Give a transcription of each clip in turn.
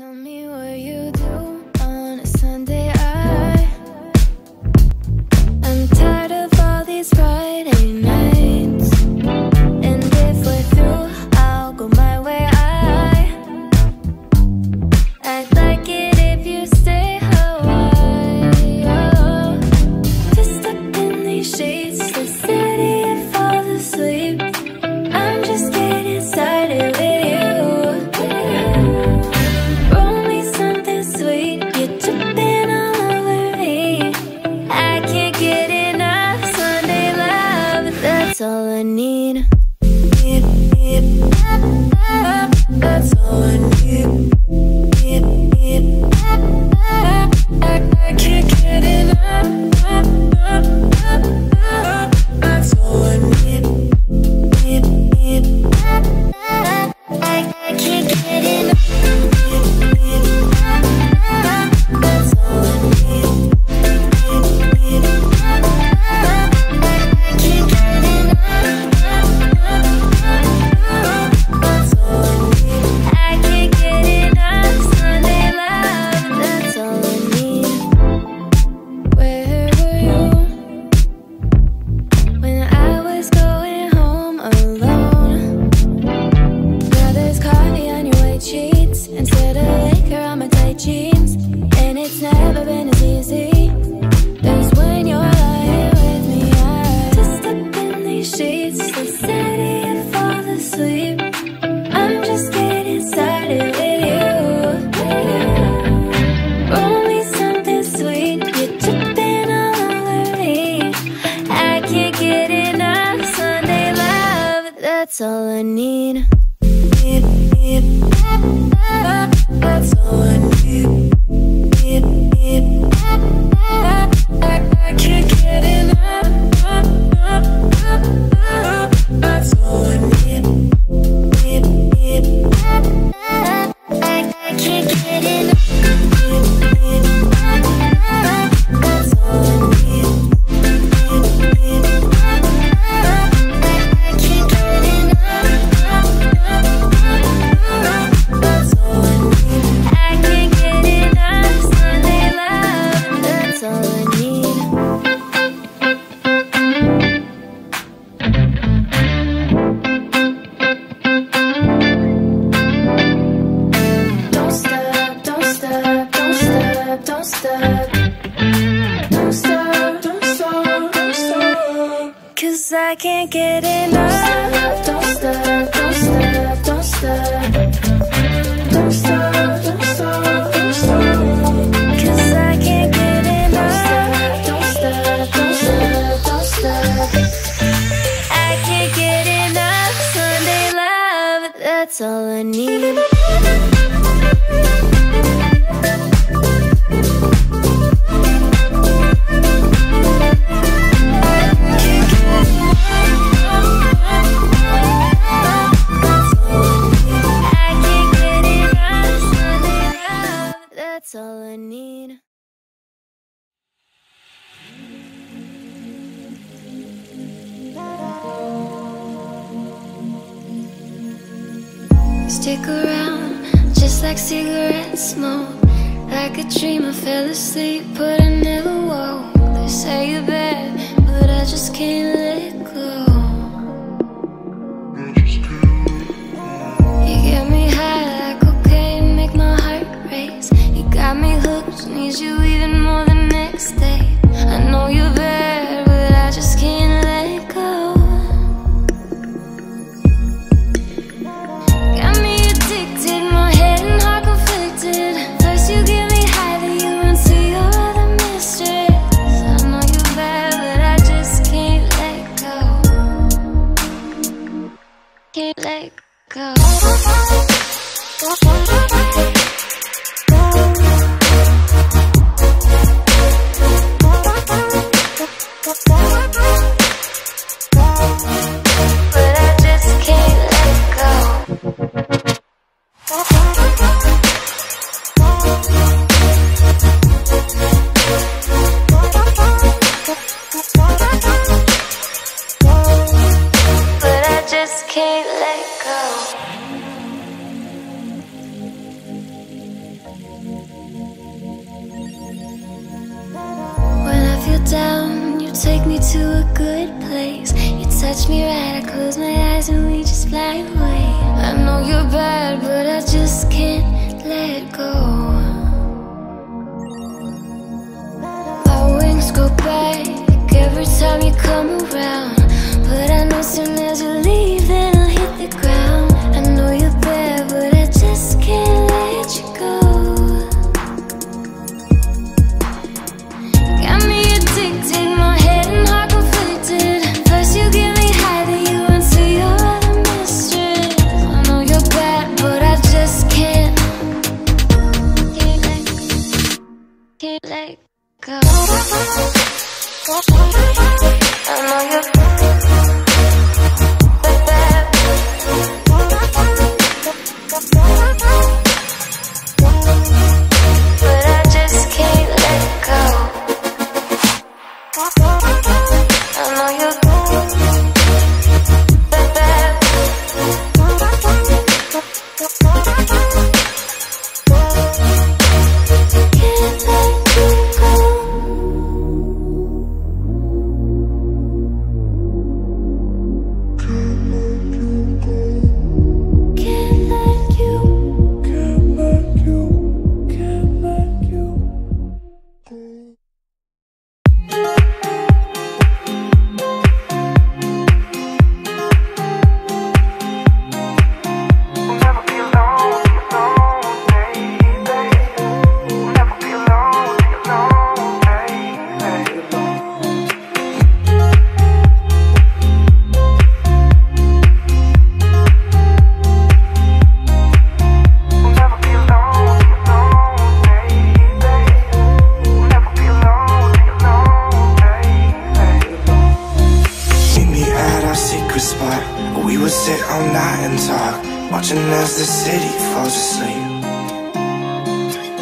Tell me what you do on a Sunday. baby. like cigarette smoke. Like a dream I fell asleep, putting take me to a good place. You touch me right, I close my eyes and we just fly away. I know you're bad, but I just can't let go. Our wings go back every time you come around. But I know soon as you leave, then I'll hit the ground. Watching as the city falls asleep.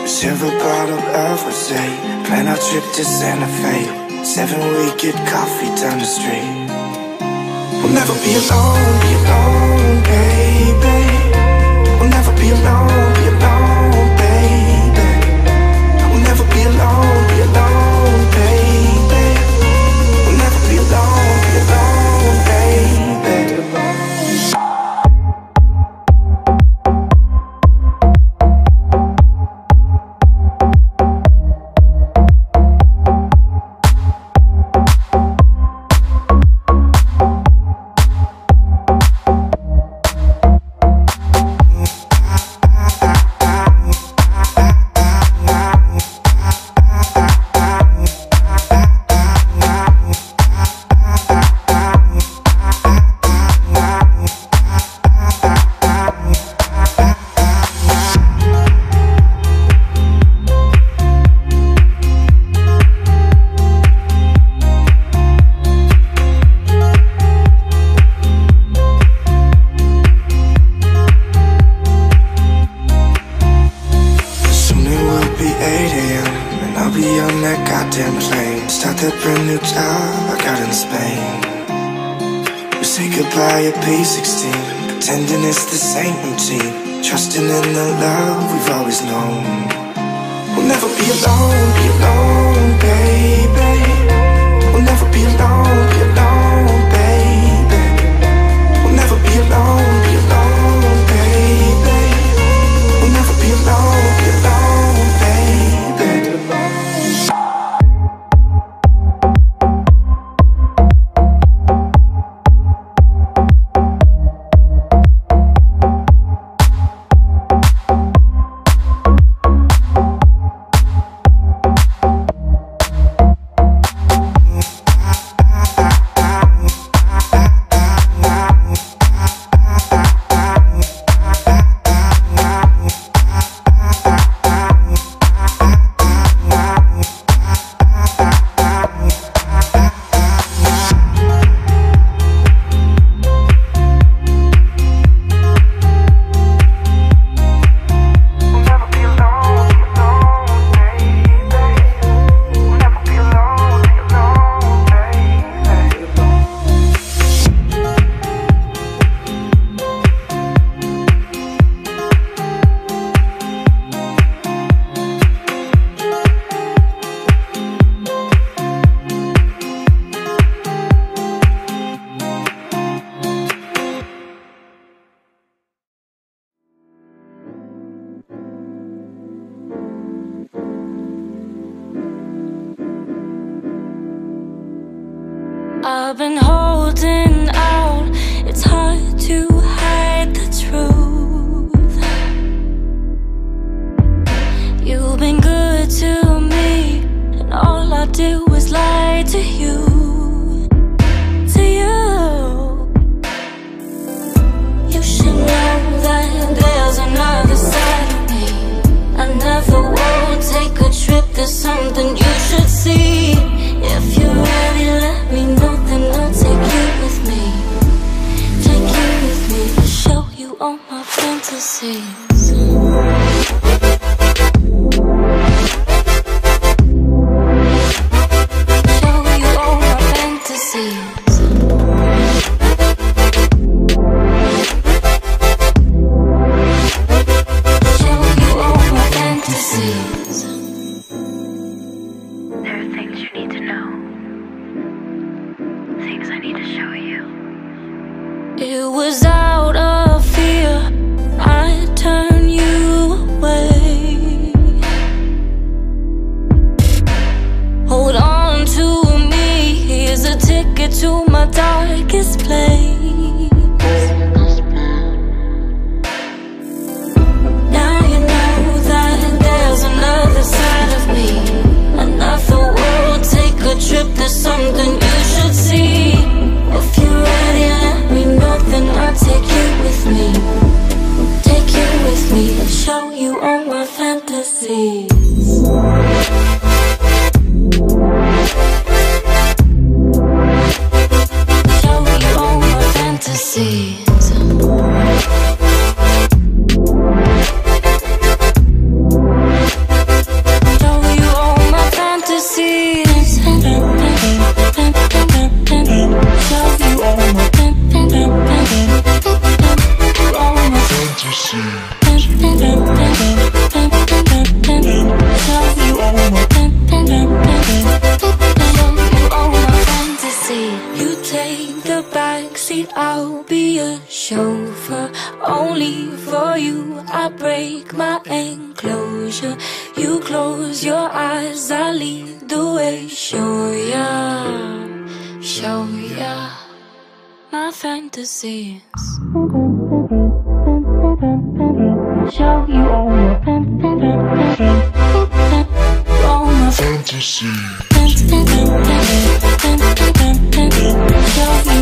Silver bottle of rosé, plan our trip to Santa Fe. Seven we get coffee down the street. We'll never be alone, be alone, baby. We'll never be alone, be alone, On that goddamn plane. Start that brand new job I got in Spain. We say goodbye at P16, pretending it's the same routine. Trusting in the love we've always known. We'll never be alone, be alone, I've been for you, I break my enclosure. You close your eyes, I lead the way. Show ya, show ya my fantasies. Show you all my, all my fantasies. Show you.